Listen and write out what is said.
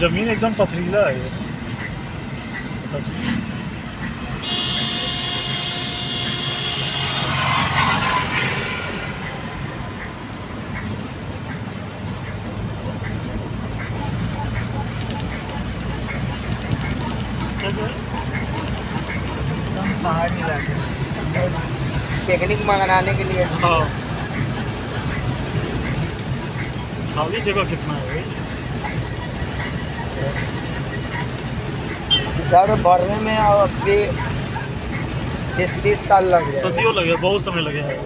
ज़मीन एकदम पथरीला है पहाड़ी इलाके पिकनिक मनाने के लिए। हाँ। खाली जगह कितना है इधर बढ़ने में अब भी बीस तीस साल लगे सदियों लगे बहुत समय लगे हैं